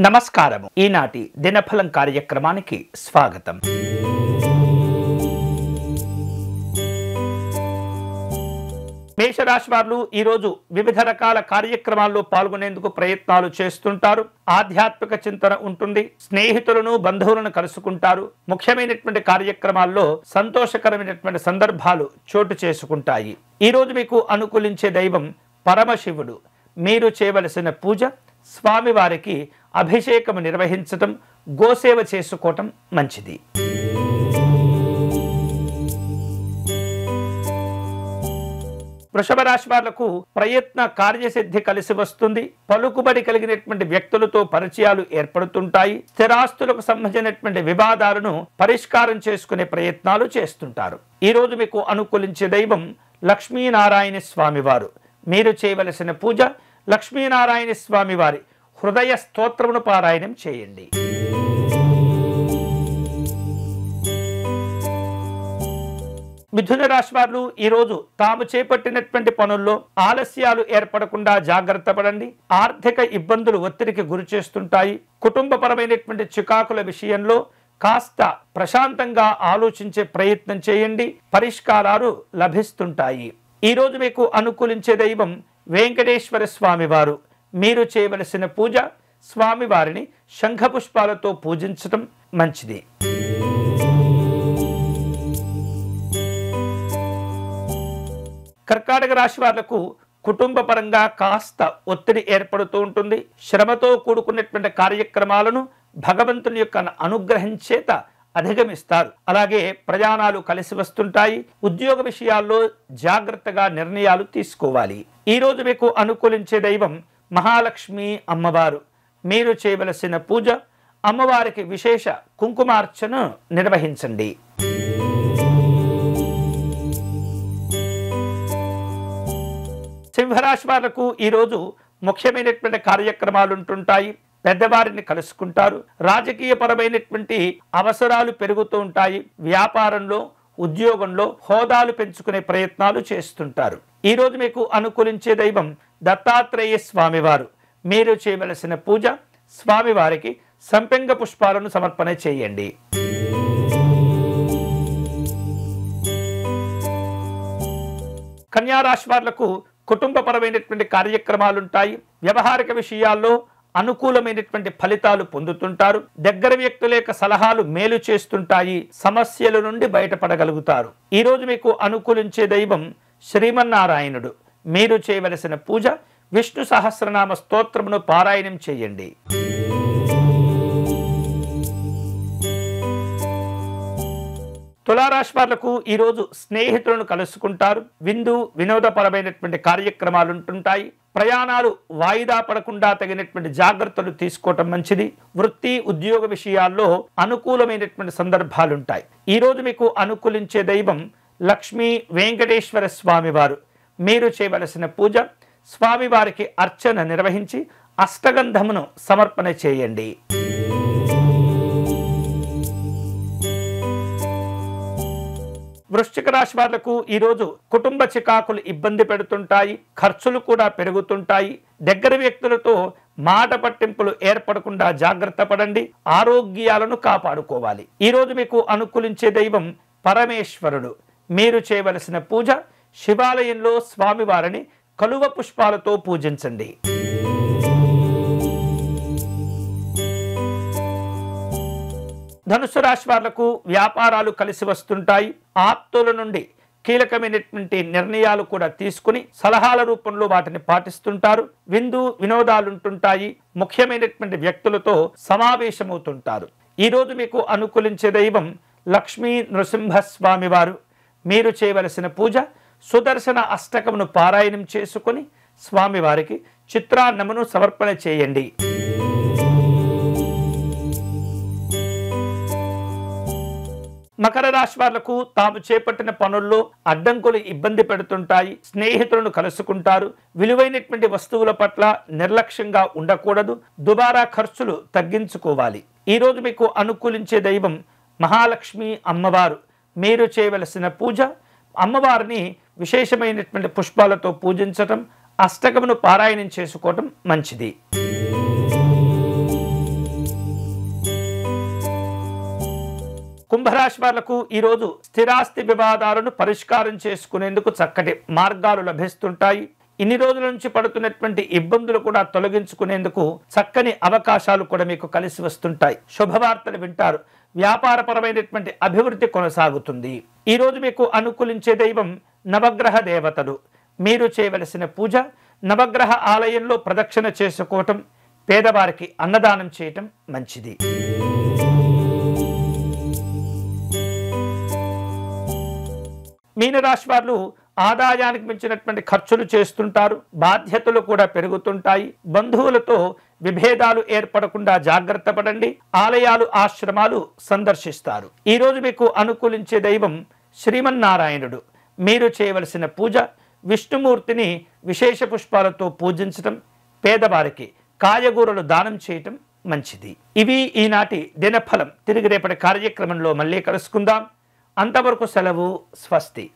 నమస్కారము. ఈనాటి దినఫలం కార్యక్రమానికి స్వాగతం. మేషరాశి వారు ఈరోజు వివిధ రకాల కార్యక్రమాల్లో పాల్గొనేందుకు ప్రయత్నాలు చేస్తుంటారు. ఆధ్యాత్మిక చింతన ఉంటుంది. స్నేహితులను బంధువులను కలుసుకుంటారు. ముఖ్యమైనటువంటి కార్యక్రమాల్లో సంతోషకరమైనటువంటి సందర్భాలు చోటు చేసుకుంటాయి. ఈరోజు మీకు అనుకూలించే దైవం పరమశివుడు. మీరు చేయవలసిన పూజ స్వామివారికి అభిషేకము నిర్వహించటం గోసేవ చేసుకోవటం మంచిది. వృషభ రాశి వాళ్ళకు ప్రయత్న కార్యసిద్ధి కలిసి వస్తుంది. పలుకుబడి కలిగినటువంటి వ్యక్తులతో పరిచయాలు ఏర్పడుతుంటాయి. స్థిరాస్తులకు సంబంధించినటువంటి వివాదాలను పరిష్కారం చేసుకునే ప్రయత్నాలు చేస్తుంటారు. ఈ రోజు మీకు అనుకూలించే దైవం లక్ష్మీనారాయణ స్వామివారు. మీరు చేయవలసిన పూజ లక్ష్మీనారాయణ స్వామివారి హృదయ స్తోత్రమును పారాయణం చేయండి. మిథున రాశి వారు ఈరోజు తాము చేపట్టినటువంటి పనుల్లో ఆలస్యాలు ఏర్పడకుండా జాగ్రత్త పడండి. ఆర్థిక ఇబ్బందులు ఒత్తిడికి గురి చేస్తుంటాయి. కుటుంబపరమైనటువంటి చికాకుల విషయంలో కాస్త ప్రశాంతంగా ఆలోచించే ప్రయత్నం చేయండి. పరిష్కారాలు లభిస్తుంటాయి. ఈ రోజు మీకు అనుకూలించే దైవం వెంకటేశ్వర స్వామివారు. మీరు చేయవలసిన పూజ స్వామివారిని శంఖపుష్పాలతో పూజించటం మంచిది. కర్కాటక రాశి వాళ్ళకు కుటుంబ పరంగా కాస్త ఒత్తిడి ఏర్పడుతూ ఉంటుంది. శ్రమతో కూడుకున్నటువంటి కార్యక్రమాలను భగవంతుని యొక్క అనుగ్రహం చేత అధిగమిస్తారు. అలాగే ప్రయాణాలు కలిసి వస్తుంటాయి. ఉద్యోగ విషయాల్లో జాగ్రత్తగా నిర్ణయాలు తీసుకోవాలి. ఈ రోజు మీకు అనుకూలించే దైవం మహాలక్ష్మి అమ్మవారు. మీరు చేయవలసిన పూజ అమ్మవారికి విశేష కుంకుమార్చను నిర్వహించండి. సింహరాశి వాళ్ళకు ఈరోజు ముఖ్యమైనటువంటి కార్యక్రమాలు ఉంటుంటాయి పెద్దవారిని కలుసుకుంటారు. రాజకీయ పరమైనటువంటి అవసరాలు పెరుగుతూ ఉంటాయి. వ్యాపారంలో ఉద్యోగంలో హోదాలు పెంచుకునే ప్రయత్నాలు చేస్తుంటారు. ఈ రోజు మీకు అనుకూలించే దైవం దత్తాత్రేయ స్వామివారు. మీరు చేయవలసిన పూజ స్వామివారికి సంపెంగ పుష్పాలను సమర్పణ చేయండి. కన్యారాశి వాళ్ళకు కుటుంబపరమైనటువంటి కార్యక్రమాలుంటాయి. వ్యవహారిక విషయాల్లో అనుకూలమైనటువంటి ఫలితాలు పొందుతుంటారు. దగ్గర వ్యక్తుల యొక్క సలహాలు మేలు చేస్తుంటాయి. సమస్యల నుండి బయటపడగలుగుతారు. ఈరోజు మీకు అనుకూలించే దైవం శ్రీమన్నారాయణుడు. మీరు చేయవలసిన పూజ విష్ణు సహస్రనామ స్తోత్రమును పారాయణం చేయండి. తులారాశి వాళ్ళకు ఈరోజు స్నేహితులను కలుసుకుంటారు. విందు వినోదపరమైనటువంటి కార్యక్రమాలు ఉంటుంటాయి. ప్రయాణాలు వాయిదా పడకుండా తగినటువంటి జాగ్రత్తలు తీసుకోవటం మంచిది. వృత్తి ఉద్యోగ విషయాల్లో అనుకూలమైనటువంటి సందర్భాలుంటాయి. ఈరోజు ఈ రోజు మీకు అనుకూలించే దైవం లక్ష్మీ వెంకటేశ్వర స్వామివారు. మీరు చేయవలసిన పూజ స్వామివారికి అర్చన నిర్వహించి అష్టగంధమును సమర్పణ చేయండి. వృశ్చిక రాశి వాళ్ళకు ఈరోజు కుటుంబ చికాకులు ఇబ్బంది పెడుతుంటాయి ఖర్చులు కూడా పెరుగుతుంటాయి. దగ్గర వ్యక్తులతో మాట పట్టింపులు ఏర్పడకుండా జాగ్రత్త పడండి ఆరోగ్యాలను కాపాడుకోవాలి. ఈరోజు మీకు అనుకూలించే దైవం పరమేశ్వరుడు. మీరు చేయవలసిన పూజ శివాలయంలో స్వామివారిని కలువ పుష్పాలతో పూజించండి. ధనుసు రాశి వాళ్ళకు వ్యాపారాలు కలిసి వస్తుంటాయి. ఆప్తుల నుండి కీలకమైనటువంటి నిర్ణయాలు కూడా తీసుకుని సలహాల రూపంలో వాటిని పాటిస్తుంటారు. విందు వినోదాలుంటుంటాయి. ముఖ్యమైనటువంటి వ్యక్తులతో సమావేశమవుతుంటారు. ఈరోజు మీకు అనుకూలించే దైవం లక్ష్మీ నృసింహస్వామివారు మీరు చేయవలసిన పూజ సుదర్శన అష్టకమును పారాయణం చేసుకొని స్వామివారికి చిత్రాన్నమును సమర్పణ చేయండి. మకర రాశి వాళ్ళకు తాము చేపట్టిన పనుల్లో అడ్డంకులు ఇబ్బంది పెడుతుంటాయి స్నేహితులను కలుసుకుంటారు విలువైనటువంటి వస్తువుల పట్ల నిర్లక్ష్యంగా ఉండకూడదు దుబారా ఖర్చులు తగ్గించుకోవాలి. ఈ రోజు మీకు అనుకూలించే దైవం మహాలక్ష్మి అమ్మవారు. మీరు చేయవలసిన పూజ అమ్మవారిని విశేషమైనటువంటి పుష్పాలతో పూజించటం అష్టకమును పారాయణం చేసుకోవటం మంచిది. కుంభరాశి వాళ్ళకు ఈరోజు స్థిరాస్తి వివాదాలను పరిష్కారం చేసుకునేందుకు చక్కటి మార్గాలు లభిస్తుంటాయి. ఇన్ని రోజుల నుంచి పడుతున్నటువంటి ఇబ్బందులు కూడా తొలగించుకునేందుకు చక్కని అవకాశాలు కూడా మీకు కలిసి వస్తుంటాయి. శుభవార్తలు వింటారు. వ్యాపారపరమైనటువంటి అభివృద్ధి కొనసాగుతుంది. ఈరోజు మీకు అనుకూలించే దైవం నవగ్రహ దేవతలు. మీరు చేయవలసిన పూజ నవగ్రహ ఆలయంలో ప్రదక్షిణ చేసుకోవటం పేదవారికి అన్నదానం చేయటం మంచిది. మీనరాశి వారు ఆదాయానికి మించినటువంటి ఖర్చులు చేస్తుంటారు బాధ్యతలు కూడా పెరుగుతుంటాయి బంధువులతో విభేదాలు ఏర్పడకుండా జాగ్రత్త పడండి. ఆలయాలు ఆశ్రమాలు సందర్శిస్తారు. ఈరోజు మీకు అనుకూలించే దైవం శ్రీమన్నారాయణుడు. మీరు చేయవలసిన పూజ విష్ణుమూర్తిని విశేష పుష్పాలతో పూజించటం పేదవారికి కాయగూరలు దానం చేయటం మంచిది. ఇవి ఈనాటి దినఫలం. తిరిగి రేపటి కార్యక్రమంలో మళ్ళీ కలుసుకుందాం. అంతవరకు సెలవు స్వస్తి.